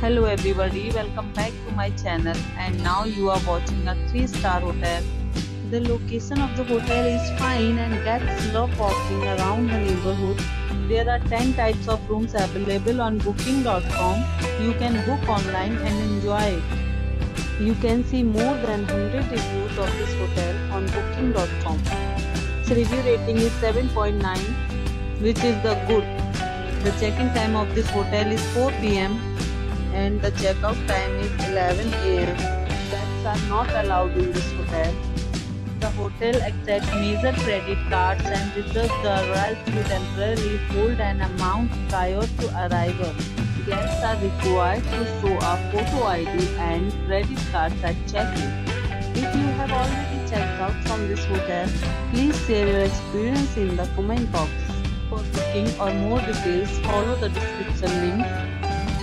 Hello everybody, welcome back to my channel and now you are watching a 3 star hotel. The location of the hotel is fine and guests love walking around the neighborhood. There are 10 types of rooms available on booking.com. You can book online and enjoy it. You can see more than 100 reviews of this hotel on booking.com. Its review rating is 7.9 which is the good. The check-in time of this hotel is 4 pm and the checkout time is 11 am. Pets are not allowed in this hotel. The hotel accepts major credit cards and reserves the right to temporarily hold an amount prior to arrival. Guests are required to show a photo ID and credit cards at check-in. If you have already checked out from this hotel, please share your experience in the comment box. For booking or more details, follow the description link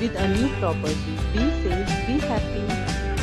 with a new property. Be safe, be happy.